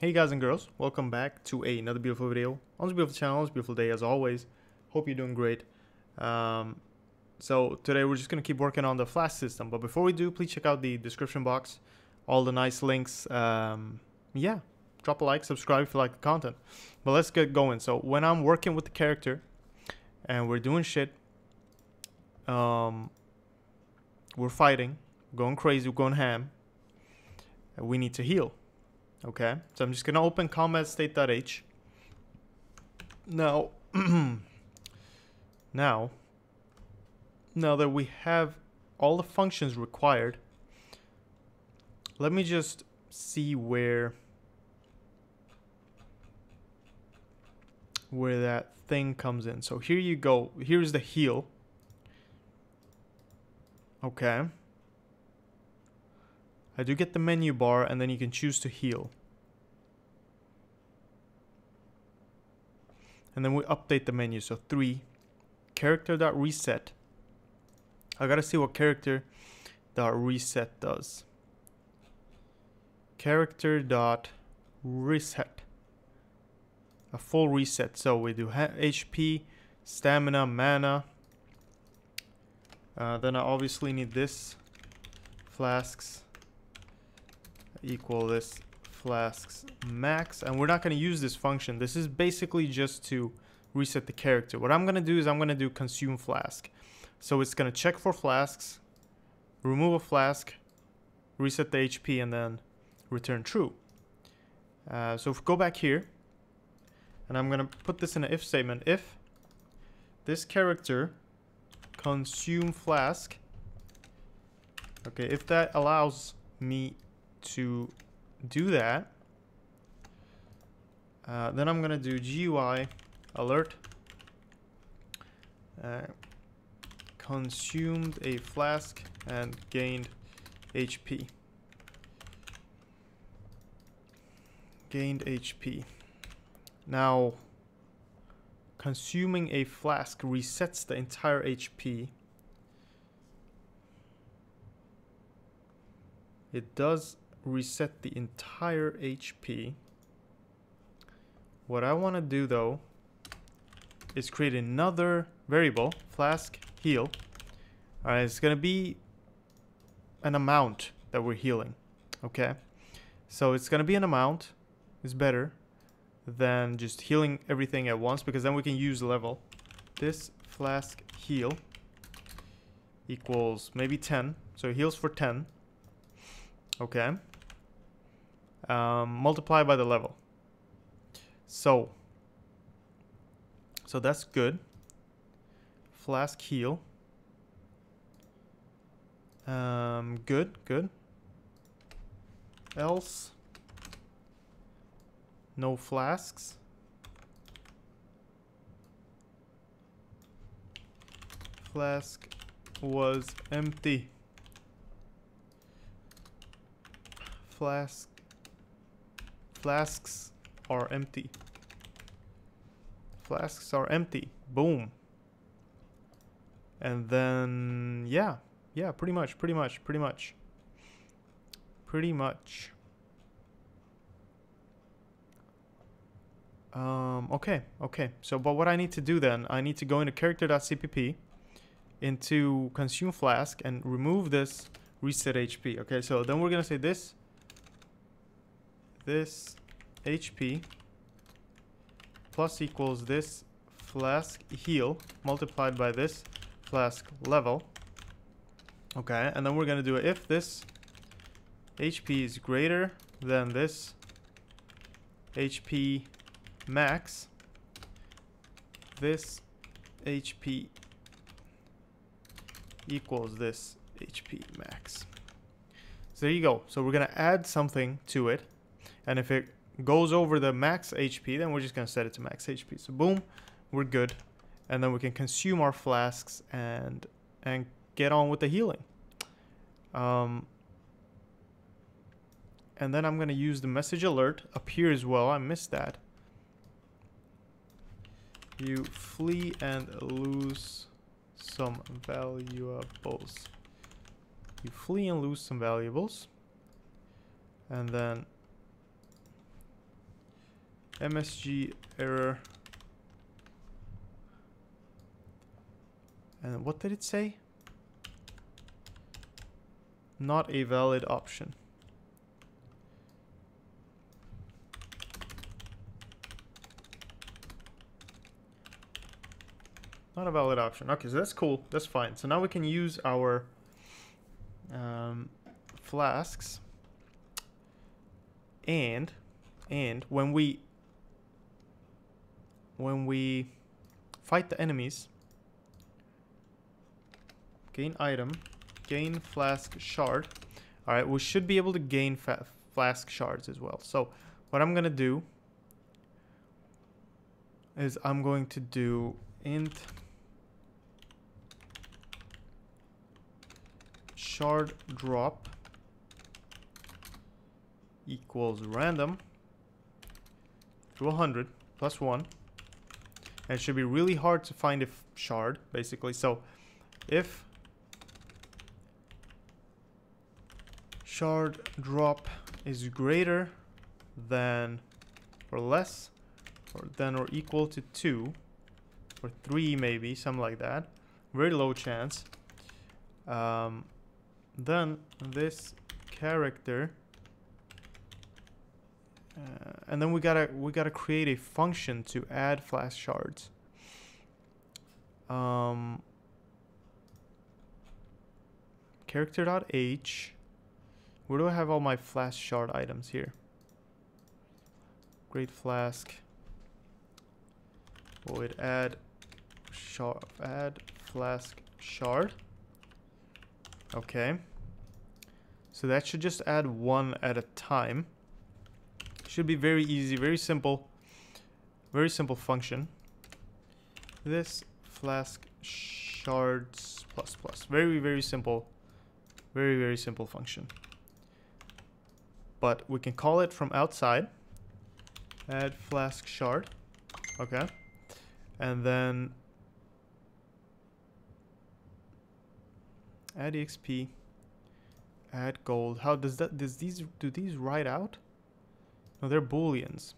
Hey guys and girls, welcome back to another beautiful video on this beautiful channel. Beautiful day as always. Hope you're doing great. Um, so today we're just gonna keep working on the flask system. But before we do, please check out the description box, all the nice links. Um, yeah, drop a like, subscribe if you like the content. But let's get going. So when I'm working with the character and we're doing shit, um, we're fighting, going crazy, going ham. And we need to heal. Okay, so I'm just gonna open combat state.h. Now, now, now that we have all the functions required, let me just see where where that thing comes in. So here you go. Here's the heal. Okay. I do get the menu bar and then you can choose to heal. And then we update the menu. So 3 character dot reset. I gotta see what character dot reset does. Character dot reset. A full reset. So we do HP, stamina, mana. Uh, then I obviously need this flasks equal this flasks max and we're not going to use this function. This is basically just to reset the character. What I'm going to do is I'm going to do consume flask. So it's going to check for flasks remove a flask reset the HP and then return true. Uh, so if we go back here and I'm going to put this in an if statement. If this character consume flask okay if that allows me to do that, uh, then I'm gonna do GUI alert uh, consumed a flask and gained HP. Gained HP. Now, consuming a flask resets the entire HP. It does reset the entire HP. What I want to do though is create another variable, flask heal. Alright, it's going to be an amount that we're healing. Okay, so it's going to be an amount. Is better than just healing everything at once because then we can use level. This flask heal equals maybe 10. So heals for 10. Okay um, multiply by the level. So, so that's good. Flask heal. Um, good, good. Else, no flasks. Flask was empty. Flask Flasks are empty. Flasks are empty. Boom. And then, yeah. Yeah, pretty much, pretty much, pretty much. Pretty much. Um, okay, okay. So, but what I need to do then, I need to go into character.cpp into consume flask and remove this reset HP. Okay, so then we're going to say this this HP plus equals this flask heal multiplied by this flask level. Okay, and then we're gonna do if this HP is greater than this HP max, this HP equals this HP max. So there you go. So we're gonna add something to it and if it goes over the max HP, then we're just going to set it to max HP. So boom, we're good. And then we can consume our flasks and and get on with the healing. Um, and then I'm going to use the message alert up here as well. I missed that. You flee and lose some valuables. You flee and lose some valuables. And then MSG error. And what did it say? Not a valid option. Not a valid option. Okay, so that's cool. That's fine. So now we can use our um, flasks. And, and when we, when we fight the enemies, gain item, gain flask shard. All right, we should be able to gain flask shards as well. So what I'm gonna do is I'm going to do int shard drop equals random to 100 plus 1 and it should be really hard to find a shard basically. So if shard drop is greater than or less or than or equal to 2 or 3 maybe something like that very low chance um, then this character uh, and then we gotta we gotta create a function to add flask shards um, character.h where do I have all my flask shard items here great flask void add shard add flask shard Okay. So that should just add one at a time. Should be very easy, very simple. Very simple function. This flask shards plus plus. Very, very simple. Very, very simple function. But we can call it from outside. Add flask shard. Okay. And then add exp add gold how does that does these do these write out no they're booleans.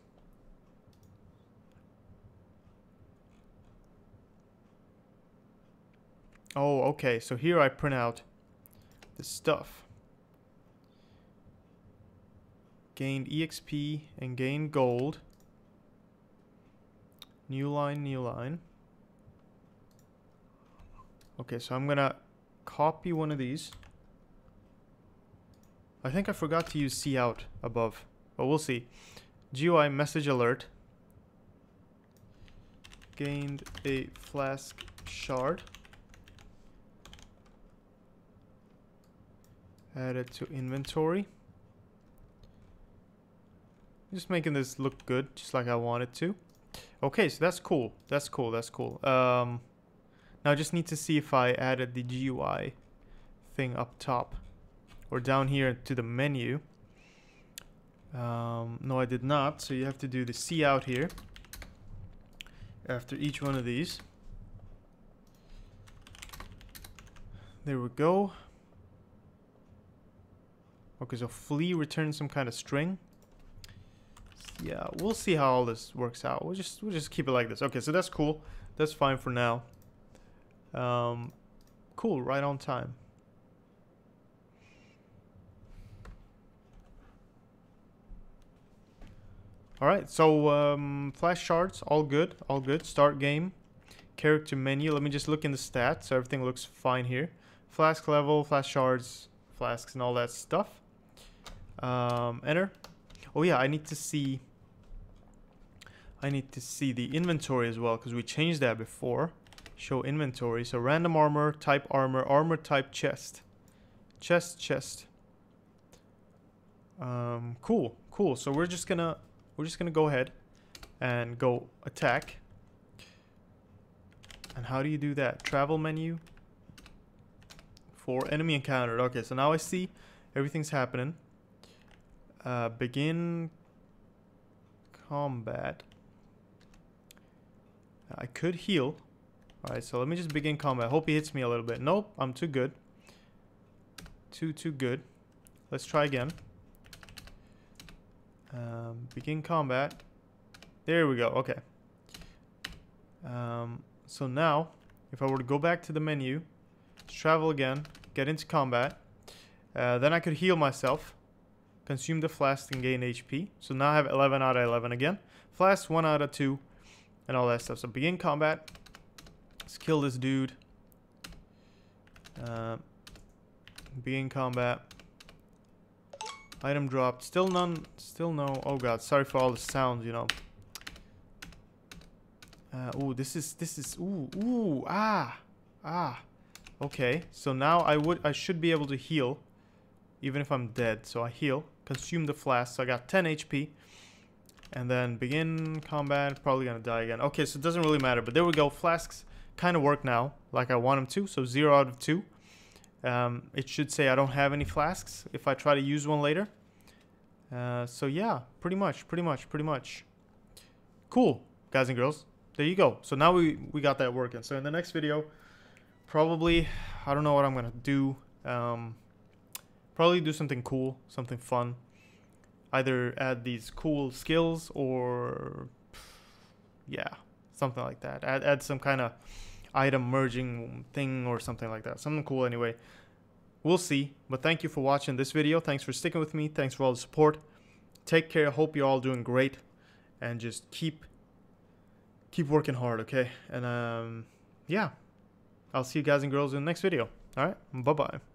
Oh okay so here I print out the stuff. Gained exp and gained gold. New line new line. Okay so I'm gonna copy one of these. I think I forgot to use cout above, but we'll see. GUI message alert. Gained a flask shard. Added to inventory. Just making this look good, just like I want it to. Okay, so that's cool. That's cool. That's cool. Um, now I just need to see if I added the GUI thing up top or down here to the menu. Um, no, I did not. So you have to do the cout here after each one of these. There we go. Okay, so flee returns some kind of string. Yeah, we'll see how all this works out. We'll just we'll just keep it like this. Okay, so that's cool. That's fine for now. Um, cool, right on time. Alright, so um, flask shards, all good, all good. Start game, character menu. Let me just look in the stats, so everything looks fine here. Flask level, flask shards, flasks, and all that stuff. Um, enter. Oh yeah, I need to see... I need to see the inventory as well, because we changed that before show inventory. So random armor, type armor, armor type chest. Chest, chest. Um, cool, cool. So we're just gonna we're just gonna go ahead and go attack. And how do you do that? Travel menu for enemy encountered. Okay, so now I see everything's happening. Uh, begin combat. I could heal. Alright, so let me just begin combat. Hope he hits me a little bit. Nope, I'm too good. Too, too good. Let's try again. Um, begin combat. There we go. Okay. Um, so now, if I were to go back to the menu, travel again, get into combat, uh, then I could heal myself, consume the flask and gain HP. So now I have 11 out of 11 again. Flask 1 out of 2, and all that stuff. So begin combat. Let's kill this dude. Uh, begin combat. Item dropped. Still none. Still no. Oh god. Sorry for all the sounds. You know. Uh, ooh, this is this is ooh ooh ah ah. Okay, so now I would I should be able to heal, even if I'm dead. So I heal, consume the flask. So I got 10 HP, and then begin combat. Probably gonna die again. Okay, so it doesn't really matter. But there we go. Flasks kind of work now, like I want them to. So zero out of two. Um, it should say I don't have any flasks if I try to use one later. Uh, so yeah, pretty much, pretty much, pretty much. Cool, guys and girls. There you go. So now we, we got that working. So in the next video, probably, I don't know what I'm going to do. Um, probably do something cool, something fun. Either add these cool skills or, yeah, something like that. Add, add some kind of item merging thing or something like that. Something cool anyway. We'll see. But thank you for watching this video. Thanks for sticking with me. Thanks for all the support. Take care. Hope you're all doing great. And just keep keep working hard, okay? And um yeah. I'll see you guys and girls in the next video. Alright? Bye bye.